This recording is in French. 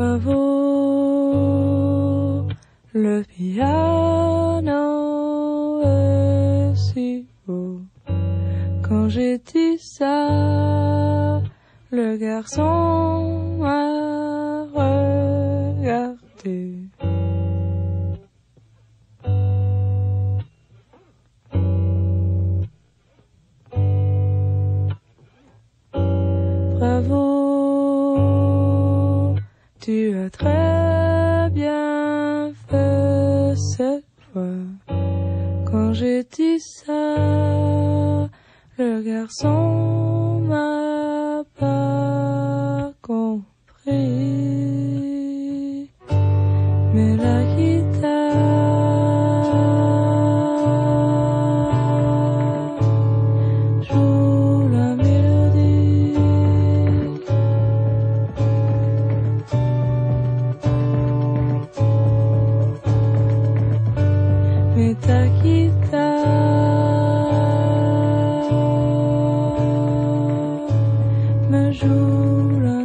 bravo, le piano est si beau. Quand j'ai dit ça, le garçon tu as très bien fait cette fois. Quand j'ai dit ça, le garçon m'a pas compris. Mais la guitare Mais ta guitare me joue la